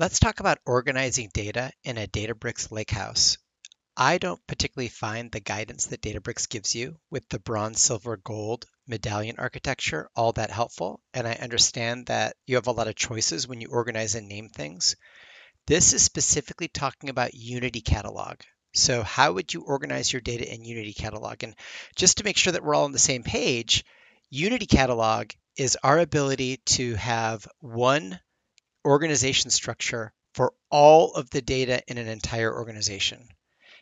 Let's talk about organizing data in a Databricks Lakehouse. I don't particularly find the guidance that Databricks gives you with the bronze, silver, gold medallion architecture all that helpful. And I understand that you have a lot of choices when you organize and name things. This is specifically talking about Unity Catalog. So how would you organize your data in Unity Catalog? And just to make sure that we're all on the same page, Unity Catalog is our ability to have one organization structure for all of the data in an entire organization.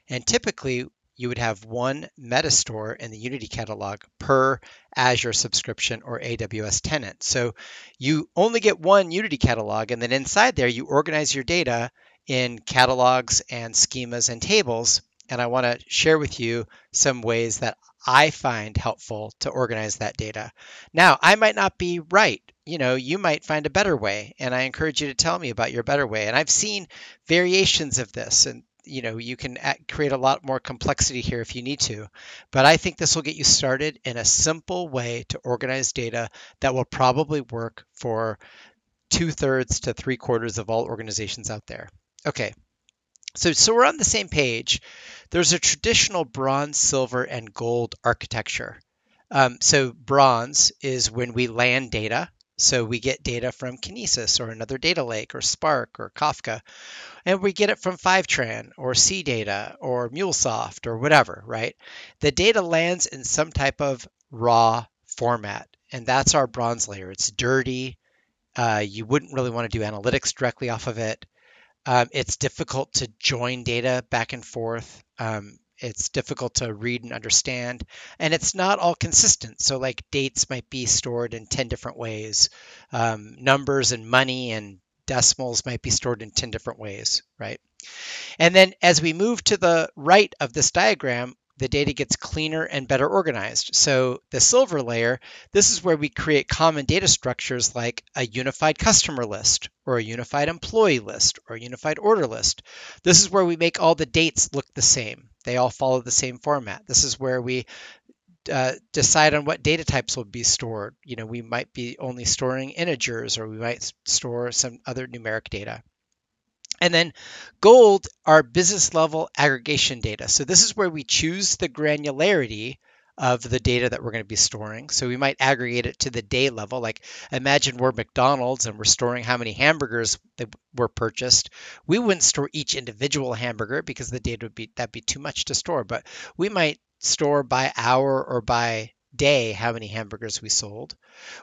And typically, you would have one metastore in the Unity catalog per Azure subscription or AWS tenant. So you only get one Unity catalog, and then inside there, you organize your data in catalogs and schemas and tables. And I want to share with you some ways that I find helpful to organize that data. Now, I might not be right. You know, you might find a better way, and I encourage you to tell me about your better way. And I've seen variations of this, and you know, you can create a lot more complexity here if you need to. But I think this will get you started in a simple way to organize data that will probably work for two thirds to three quarters of all organizations out there. Okay, so, so we're on the same page. There's a traditional bronze, silver, and gold architecture. Um, so bronze is when we land data. So we get data from Kinesis or another data lake or Spark or Kafka, and we get it from Fivetran or CData or MuleSoft or whatever, right? The data lands in some type of raw format, and that's our bronze layer. It's dirty. Uh, you wouldn't really want to do analytics directly off of it. Um, it's difficult to join data back and forth. Um, it's difficult to read and understand, and it's not all consistent. So, like dates might be stored in 10 different ways, um, numbers and money and decimals might be stored in 10 different ways, right? And then as we move to the right of this diagram, the data gets cleaner and better organized. So the silver layer, this is where we create common data structures like a unified customer list or a unified employee list or a unified order list. This is where we make all the dates look the same. They all follow the same format. This is where we uh, decide on what data types will be stored. You know, we might be only storing integers or we might store some other numeric data. And then gold are business level aggregation data. So this is where we choose the granularity of the data that we're going to be storing. So we might aggregate it to the day level. Like imagine we're McDonald's and we're storing how many hamburgers that were purchased. We wouldn't store each individual hamburger because the data would be that'd be too much to store. But we might store by hour or by day how many hamburgers we sold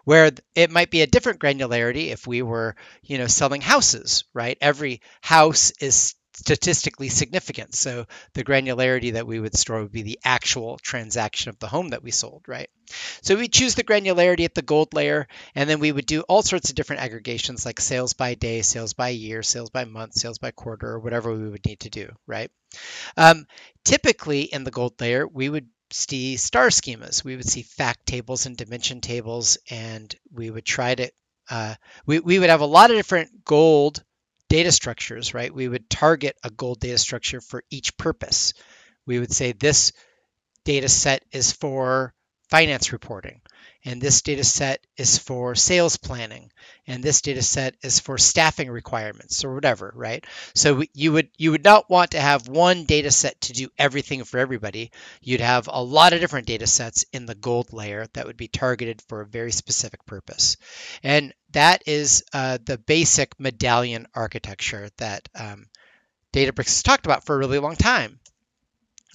where it might be a different granularity if we were you know selling houses right every house is statistically significant. So the granularity that we would store would be the actual transaction of the home that we sold right? So we choose the granularity at the gold layer and then we would do all sorts of different aggregations like sales by day sales by year sales by month sales by quarter or whatever we would need to do right? Um, typically in the gold layer we would see star schemas. We would see fact tables and dimension tables, and we would try to, uh, we, we would have a lot of different gold data structures, right? We would target a gold data structure for each purpose. We would say this data set is for finance reporting and this data set is for sales planning. And this data set is for staffing requirements or whatever right? So you would you would not want to have one data set to do everything for everybody. You'd have a lot of different data sets in the gold layer that would be targeted for a very specific purpose. And that is uh, the basic medallion architecture that um, databricks has talked about for a really long time.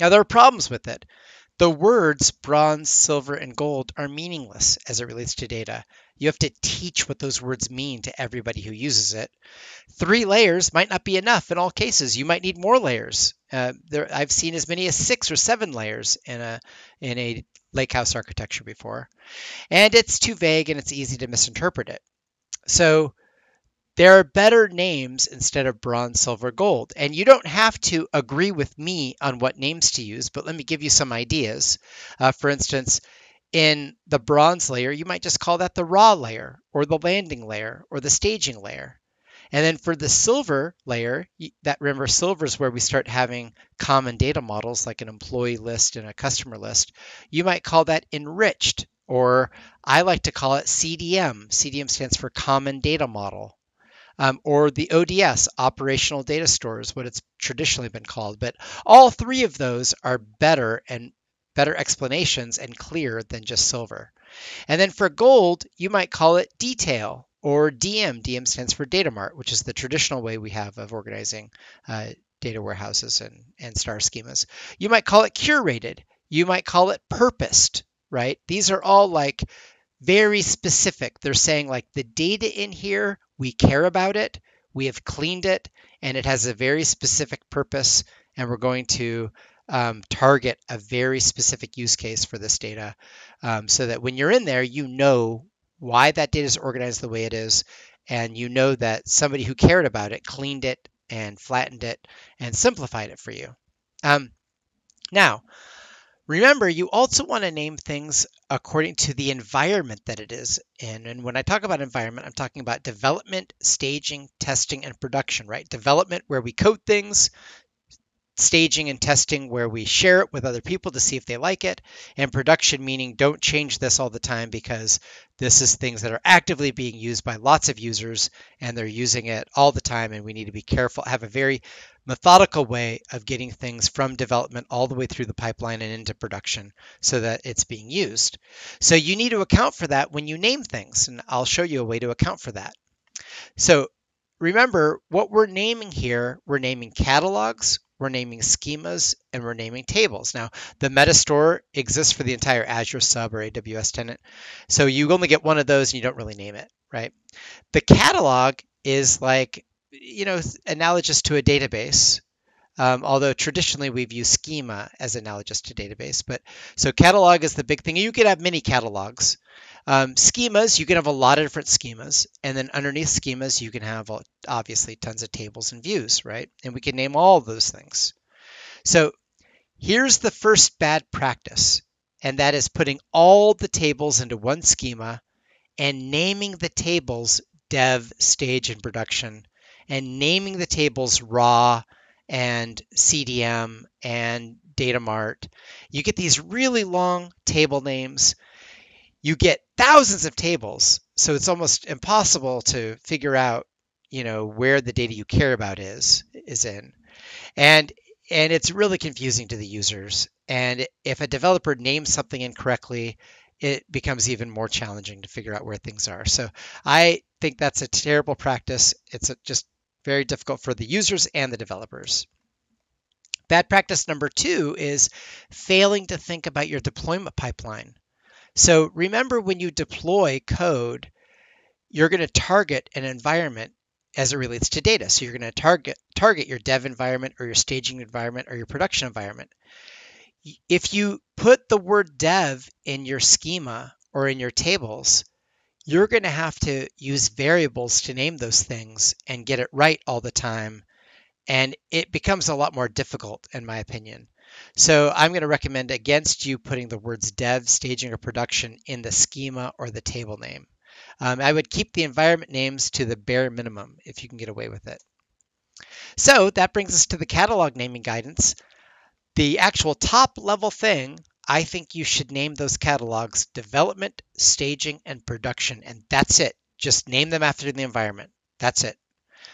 Now there are problems with it the words bronze, silver, and gold are meaningless as it relates to data. You have to teach what those words mean to everybody who uses it. Three layers might not be enough in all cases. You might need more layers. Uh, there, I've seen as many as six or seven layers in a in a lakehouse architecture before, and it's too vague and it's easy to misinterpret it. So there are better names instead of bronze, silver, gold. And you don't have to agree with me on what names to use, but let me give you some ideas. Uh, for instance, in the bronze layer, you might just call that the raw layer, or the landing layer, or the staging layer. And then for the silver layer, that remember silver is where we start having common data models like an employee list and a customer list. You might call that enriched, or I like to call it CDM. CDM stands for common data model. Um, or the ODS, operational data stores, what it's traditionally been called. But all three of those are better and better explanations and clearer than just silver. And then for gold, you might call it detail or DM. DM stands for data mart, which is the traditional way we have of organizing uh, data warehouses and, and star schemas. You might call it curated. You might call it purposed, right? These are all like very specific. They're saying like the data in here, we care about it, we have cleaned it, and it has a very specific purpose, and we're going to um, target a very specific use case for this data um, so that when you're in there, you know why that data is organized the way it is, and you know that somebody who cared about it cleaned it and flattened it and simplified it for you. Um, now, remember, you also want to name things according to the environment that it is in. And when I talk about environment, I'm talking about development, staging, testing, and production, right? Development, where we code things, staging and testing where we share it with other people to see if they like it, and production meaning don't change this all the time because this is things that are actively being used by lots of users and they're using it all the time and we need to be careful, have a very methodical way of getting things from development all the way through the pipeline and into production so that it's being used. So you need to account for that when you name things and I'll show you a way to account for that. So remember what we're naming here, we're naming catalogs, we're naming schemas, and we're naming tables. Now, the Metastore exists for the entire Azure sub or AWS tenant. So you only get one of those and you don't really name it, right? The catalog is like, you know, analogous to a database. Um, although traditionally we've used schema as analogous to database. But so catalog is the big thing. You could have many catalogs. Um, schemas, you can have a lot of different schemas. And then underneath schemas, you can have obviously tons of tables and views, right? And we can name all those things. So here's the first bad practice, and that is putting all the tables into one schema and naming the tables dev, stage, and production, and naming the tables raw and CDM and data mart. You get these really long table names you get thousands of tables, so it's almost impossible to figure out, you know, where the data you care about is is in. And and it's really confusing to the users. And if a developer names something incorrectly, it becomes even more challenging to figure out where things are. So I think that's a terrible practice. It's just very difficult for the users and the developers. Bad practice number two is failing to think about your deployment pipeline. So remember when you deploy code, you're going to target an environment as it relates to data. So you're going to target target your dev environment or your staging environment or your production environment. If you put the word dev in your schema or in your tables, you're going to have to use variables to name those things and get it right all the time. And it becomes a lot more difficult, in my opinion. So I'm going to recommend against you putting the words dev, staging, or production in the schema or the table name. Um, I would keep the environment names to the bare minimum if you can get away with it. So that brings us to the catalog naming guidance. The actual top level thing, I think you should name those catalogs development, staging, and production, and that's it. Just name them after the environment. That's it.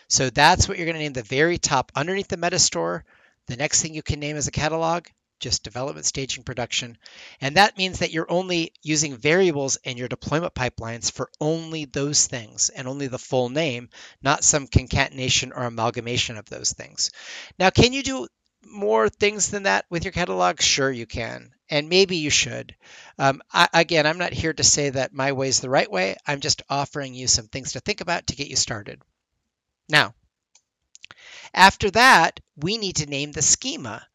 So that's what you're going to name the very top underneath the Metastore the next thing you can name as a catalog, just development, staging, production. And that means that you're only using variables in your deployment pipelines for only those things and only the full name, not some concatenation or amalgamation of those things. Now, can you do more things than that with your catalog? Sure, you can. And maybe you should. Um, I, again, I'm not here to say that my way is the right way. I'm just offering you some things to think about to get you started. Now, after that, we need to name the schema.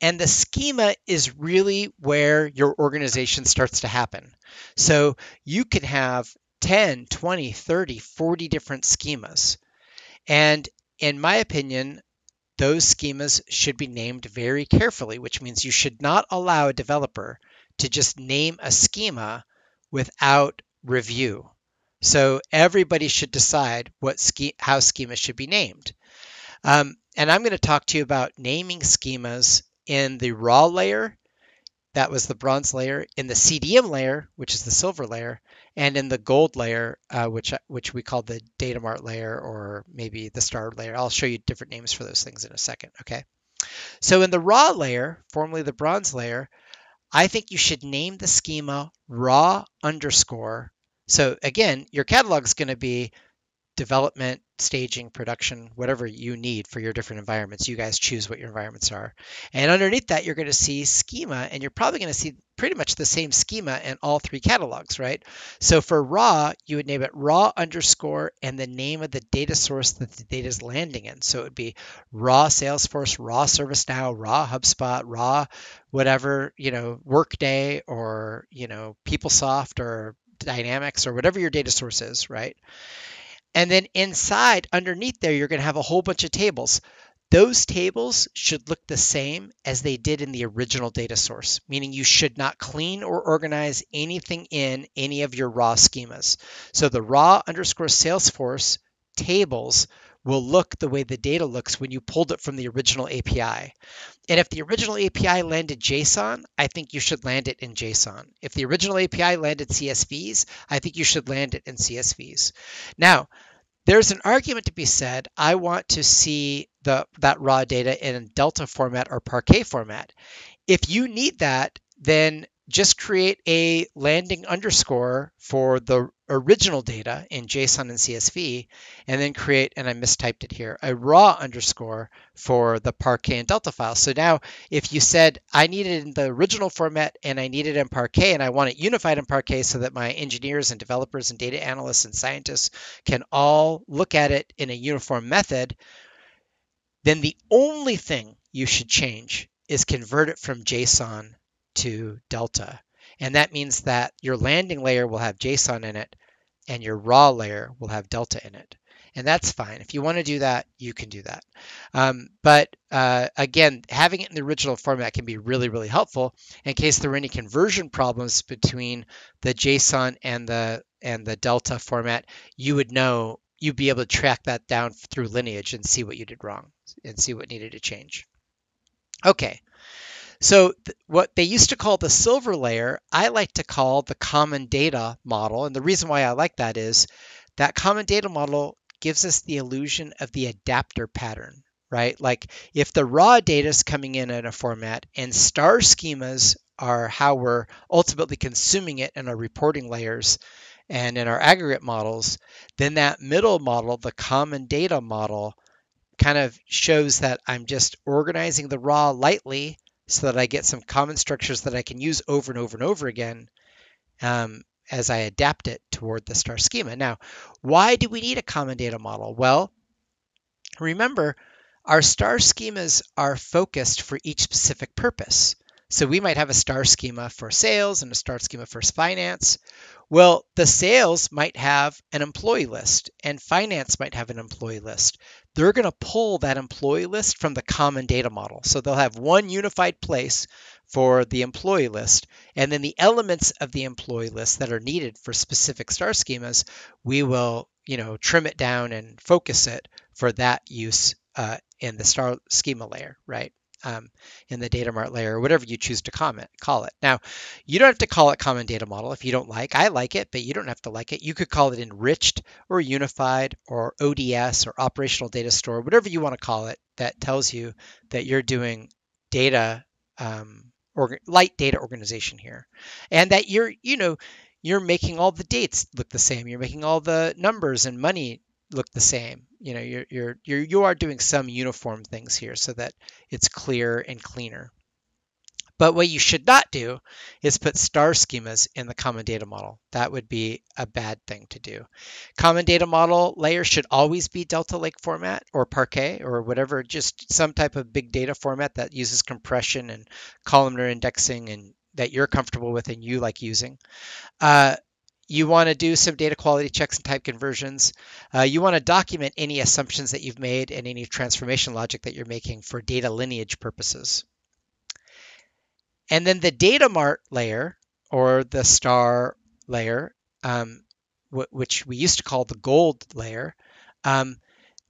And the schema is really where your organization starts to happen. So you can have 10, 20, 30, 40 different schemas. And in my opinion, those schemas should be named very carefully, which means you should not allow a developer to just name a schema without review. So everybody should decide what ske- how schemas should be named. Um, and I'm going to talk to you about naming schemas in the raw layer that was the bronze layer, in the CDM layer, which is the silver layer, and in the gold layer, uh, which which we call the data mart layer or maybe the star layer. I'll show you different names for those things in a second. Okay. So in the raw layer, formerly the bronze layer, I think you should name the schema raw underscore. So again, your catalog is going to be development, staging, production, whatever you need for your different environments. You guys choose what your environments are. And underneath that, you're going to see schema, and you're probably going to see pretty much the same schema in all three catalogs, right? So for raw, you would name it raw underscore and the name of the data source that the data is landing in. So it would be raw Salesforce, raw ServiceNow, raw HubSpot, raw whatever, you know, Workday or, you know, PeopleSoft or Dynamics or whatever your data source is, right? And then inside, underneath there, you're going to have a whole bunch of tables. Those tables should look the same as they did in the original data source, meaning you should not clean or organize anything in any of your raw schemas. So the raw underscore Salesforce tables will look the way the data looks when you pulled it from the original API. And if the original API landed JSON, I think you should land it in JSON. If the original API landed CSVs, I think you should land it in CSVs. Now, there's an argument to be said. I want to see the that raw data in Delta format or Parquet format. If you need that, then just create a landing underscore for the original data in JSON and CSV, and then create, and I mistyped it here, a raw underscore for the Parquet and Delta file. So now if you said, I need it in the original format and I need it in Parquet and I want it unified in Parquet so that my engineers and developers and data analysts and scientists can all look at it in a uniform method, then the only thing you should change is convert it from JSON to Delta. And that means that your landing layer will have JSON in it and your raw layer will have Delta in it. And that's fine. If you want to do that, you can do that. Um, but uh, again, having it in the original format can be really, really helpful in case there are any conversion problems between the JSON and the and the Delta format. You would know you'd be able to track that down through lineage and see what you did wrong and see what needed to change. Okay, so th- what they used to call the silver layer, I like to call the common data model. And the reason why I like that is that common data model gives us the illusion of the adapter pattern, right? Like if the raw data is coming in in a format and star schemas are how we're ultimately consuming it in our reporting layers and in our aggregate models, then that middle model, the common data model, kind of shows that I'm just organizing the raw lightly so that I get some common structures that I can use over and over and over again um, as I adapt it toward the star schema. Now, why do we need a common data model? Well, remember, our star schemas are focused for each specific purpose. So we might have a star schema for sales and a star schema for finance. Well, the sales might have an employee list and finance might have an employee list. They're going to pull that employee list from the common data model. So they'll have one unified place for the employee list. And then the elements of the employee list that are needed for specific star schemas, we will, you know, trim it down and focus it for that use uh, in the star schema layer, right? Um, in the data mart layer or whatever you choose to comment, call it. Now, you don't have to call it common data model if you don't like. I like it, but you don't have to like it. You could call it enriched or unified or ODS or operational data store, whatever you want to call it that tells you that you're doing data um, or light data organization here and that you're, you know, you're making all the dates look the same. You're making all the numbers and money look the same. You know, you're you're you're you are doing some uniform things here so that it's clear and cleaner. But what you should not do is put star schemas in the common data model. That would be a bad thing to do. Common data model layer should always be Delta Lake format or Parquet or whatever, just some type of big data format that uses compression and columnar indexing and that you're comfortable with and you like using. Uh, you want to do some data quality checks and type conversions. Uh, you want to document any assumptions that you've made and any transformation logic that you're making for data lineage purposes. And then the data mart layer or the star layer, um, w- which we used to call the gold layer, um,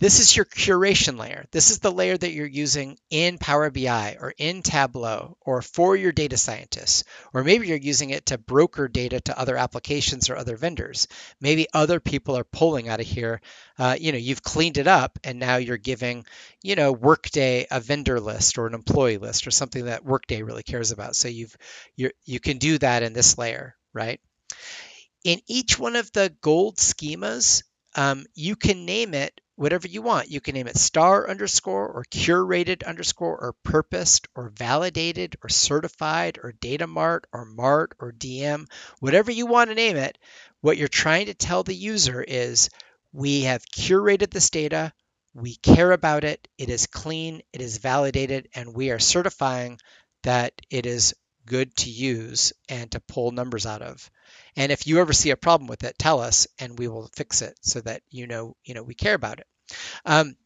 This is your curation layer. This is the layer that you're using in Power BI or in Tableau or for your data scientists. Or maybe you're using it to broker data to other applications or other vendors. Maybe other people are pulling out of here. Uh, you know, you've cleaned it up and now you're giving, you know, Workday a vendor list or an employee list or something that Workday really cares about. So you've you you can do that in this layer, right? In each one of the gold schemas, um, you can name it whatever you want. You can name it star underscore or curated underscore or purposed or validated or certified or data mart or mart or DM, whatever you want to name it. What you're trying to tell the user is we have curated this data, we care about it, it is clean, it is validated, and we are certifying that it is good to use and to pull numbers out of. And if you ever see a problem with it, tell us and we will fix it so that you know, you know, we care about it. Um,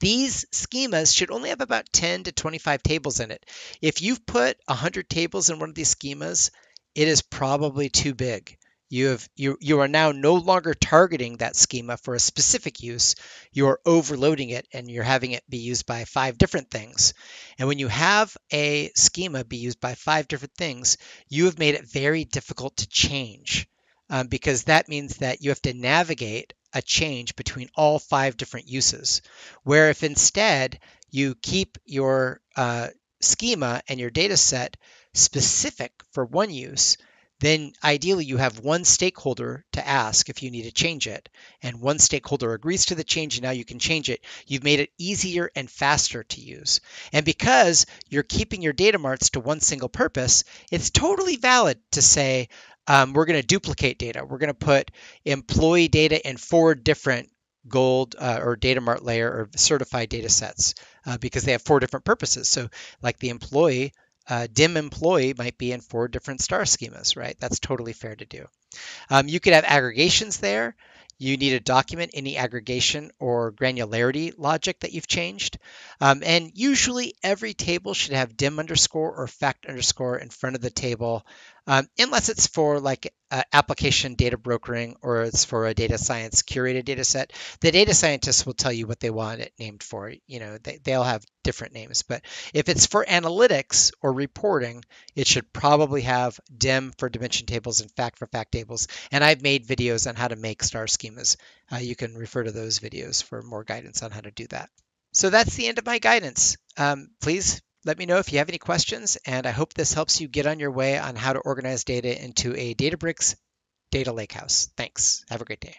these schemas should only have about 10 to 25 tables in it. If you've put 100 tables in one of these schemas, it is probably too big. You have you you are now no longer targeting that schema for a specific use. You are overloading it and you're having it be used by five different things. And when you have a schema be used by five different things, you have made it very difficult to change um, because that means that you have to navigate a change between all five different uses. Where if instead you keep your uh, schema and your data set specific for one use, then ideally you have one stakeholder to ask if you need to change it. And one stakeholder agrees to the change, and now you can change it. You've made it easier and faster to use. And because you're keeping your data marts to one single purpose, it's totally valid to say, um, we're going to duplicate data. We're going to put employee data in four different gold uh, or data mart layer or certified data sets uh, because they have four different purposes. So like the employee uh, dim employee might be in four different star schemas, right? That's totally fair to do. Um, you could have aggregations there. You need to document any aggregation or granularity logic that you've changed. Um, and usually every table should have dim underscore or fact underscore in front of the table um, unless it's for like uh, application data brokering or it's for a data science curated data set. The data scientists will tell you what they want it named for. You know, they, they'll have different names. But if it's for analytics or reporting, it should probably have dim for dimension tables and fact for fact tables. And I've made videos on how to make star schemas. Uh, you can refer to those videos for more guidance on how to do that. So that's the end of my guidance. Um, please let me know if you have any questions, and I hope this helps you get on your way on how to organize data into a Databricks data lakehouse. Thanks. Have a great day.